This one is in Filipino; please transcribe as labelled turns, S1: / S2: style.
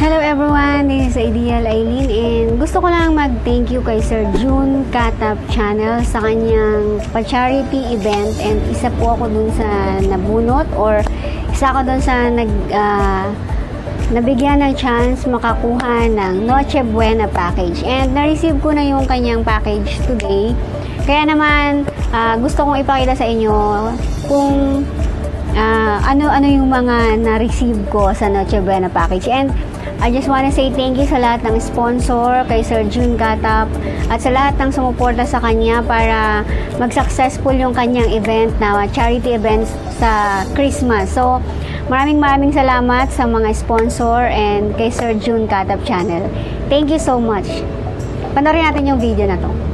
S1: Hello everyone, this is Ideal Eileen and gusto ko lang mag-thank you kay Sir June Katap Channel sa kanyang pa-charity event. And isa po ako dun sa nabunot or isa ako dun sa nag ah, nabigyan ng chance makakuha ng Noche Buena package. And na-receive ko na yung kanyang package today. Kaya naman ah, gusto kong ipakita sa inyo kung ah, ano-ano yung mga na-receive ko sa Noche Buena package. And I just wanna say thank you sa lahat ng sponsor, kay Sir June Gatap, at sa lahat ng sumuporta sa kanya para mag-successful yung kanyang event na charity event sa Christmas. So, maraming maraming salamat sa mga sponsor and kay Sir June Gatap channel. Thank you so much. Panoorin natin yung video na to.